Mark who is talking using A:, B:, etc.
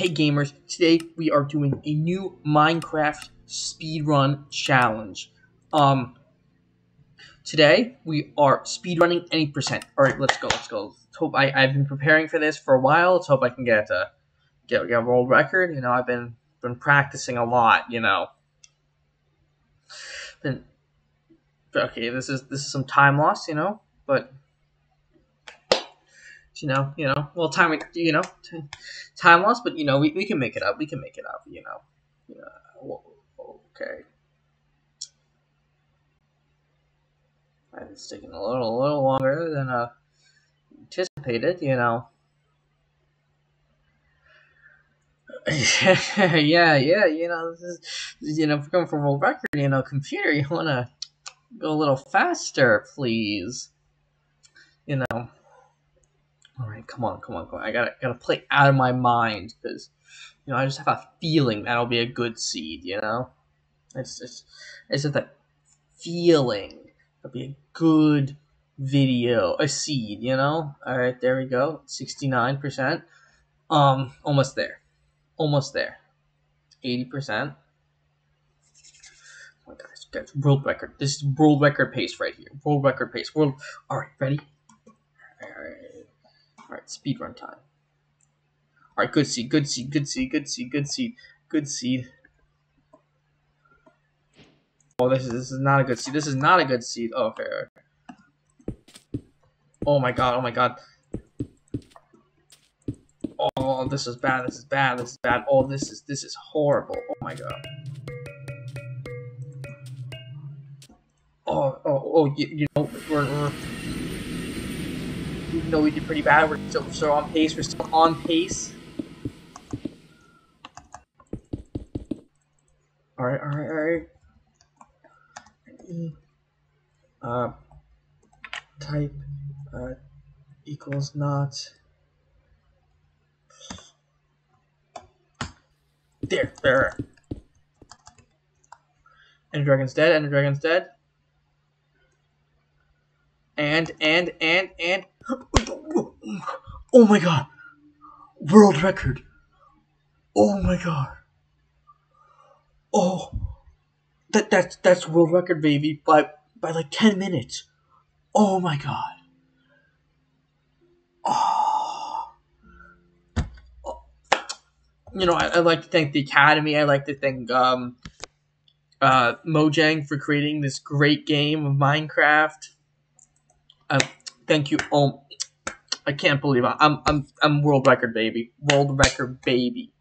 A: Hey gamers, today we are doing a new Minecraft speedrun challenge. Um, today we are speedrunning any percent. All right, let's go. Let's go. Let's hope I I've been preparing for this for a while. Let's hope I can get a get, get a world record. You know, I've been been practicing a lot. You know, been okay. This is this is some time loss. You know, but you know, you know, well, time, you know, time loss, but you know, we, we can make it up. We can make it up. You know, yeah. Okay. It's taking a little, a little longer than uh, anticipated. You know. yeah, yeah, you know, this is, you know, if we're going for world record, you know, computer, you want to go a little faster, please. You know. All right, come on, come on, come on. I gotta gotta play out of my mind because you know I just have a feeling that'll be a good seed. You know, it's it's it's just that feeling. It'll be a good video, a seed. You know. All right, there we go. Sixty nine percent. Um, almost there, almost there. Eighty percent. Oh my gosh, that's world record. This is world record pace right here. World record pace. World. All right, ready? Alright, speedrun time. Alright, good seed, good seed, good seed, good seed, good seed, good seed. Oh, this is this is not a good seed. This is not a good seed. Oh, okay. Oh my god, oh my god. Oh, this is bad, this is bad, this is bad. Oh, this is this is horrible. Oh my god. Oh, oh, oh, you, you know, we're, we're even though we did pretty bad, we're still, still on pace. We're still on pace. Alright, alright, alright. Uh, type uh, equals not. There, there. Ender Dragon's dead, Ender Dragon's dead. And, and, and, and. Oh my god. World record. Oh my god. Oh. That that's that's world record baby by by like 10 minutes. Oh my god. You know, I, I'd like to thank the Academy. I'd like to thank um uh Mojang for creating this great game of Minecraft. Uh, thank you. Oh, I can't believe it. I'm I'm I'm world record baby. World record baby.